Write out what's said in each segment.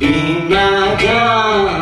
Imagine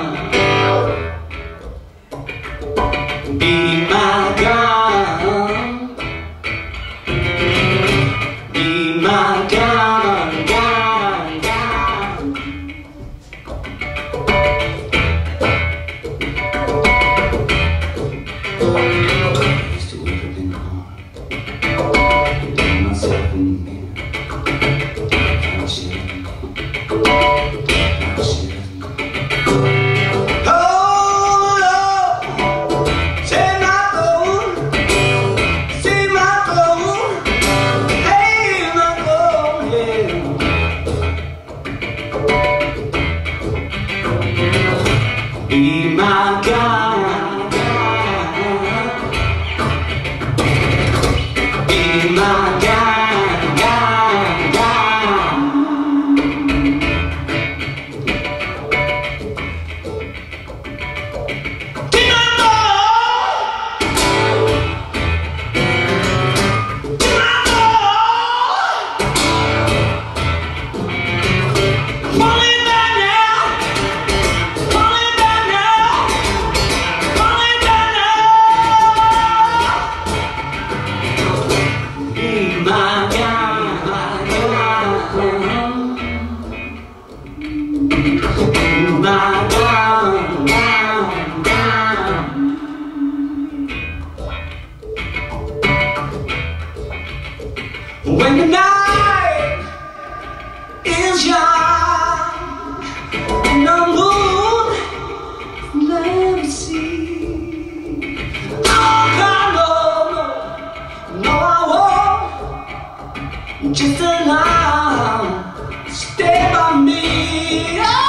Just allow, stay by me.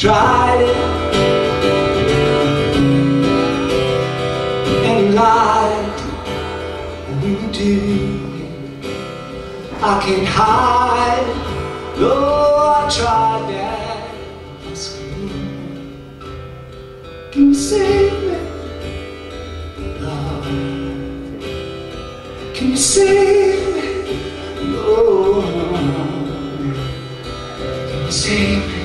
tried it and lied. We did. I can't hide. No, oh, I tried that. Can you save me, love? Can you save me, Lord? Can you save me?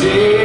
see.